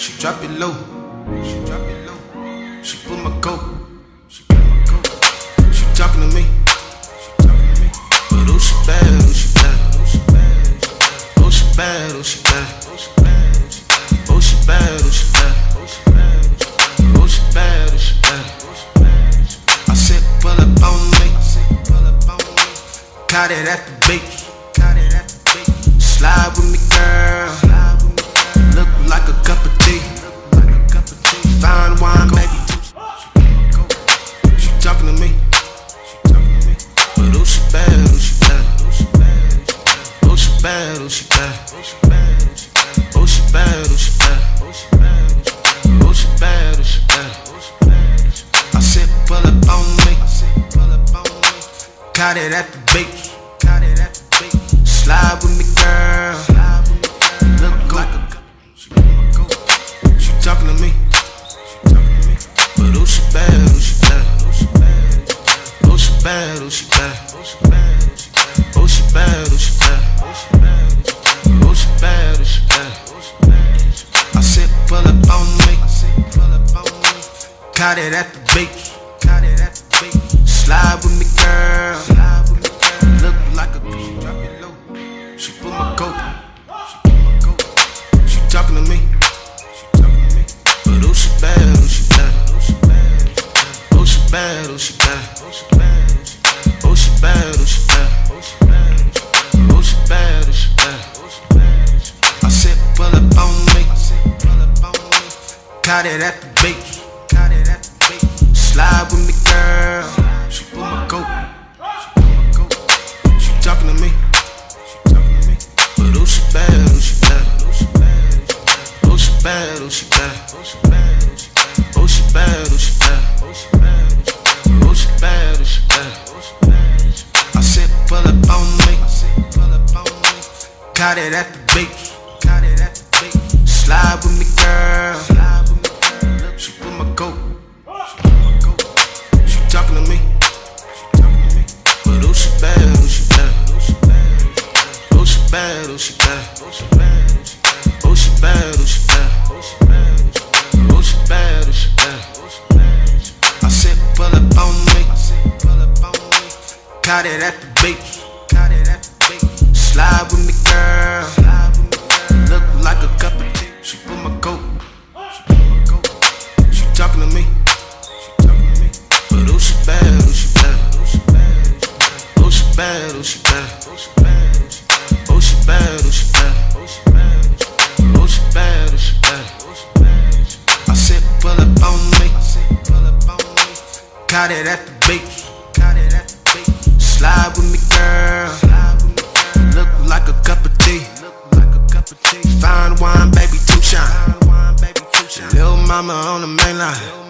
She drop it low. She drop it low. She put my coat. She put my coat. She talking to me. She talking to me. But oh she bad, oh she bad, oh she bad, oh she bad, oh she bad, oh she bad, oh she bad. I said pull up on me. Caught it at the beach. Caught it at the beach. Slide with me, girl. She bad. Oh, she bad, oh, she bad. Oh, she bad, oh, she bad, she. I said, pull up on me. Caught it at the beach. Slide with me, girl. Look like a. She talking to me. But oh, she bad, oh, she bad. Oh, she bad, oh, she bad. Oh, she bad, oh, she bad. Pull up on me. Caught it at the beach. Caught it at the beach. Slide with me, girl. She put my coat. She talking to me. But oh, she bad, oh, she bad. Oh, she bad, oh, she bad. Oh, she bad, oh, she bad. Oh, she bad, oh, she bad. I said, pull up on me. Caught it at the beach. Slide with me, girl. Caught it at the beach. Slide with me, girl. Look like a cup of tea. She put my coat. She talking to me. But she bad, oh, she bad. Oh, she bad, oh, she bad. Oh, she bad, oh, she bad. Oh, she bad, oh, she bad, oh, she bad. I said, pull up on me. Caught it at the beach. Nah.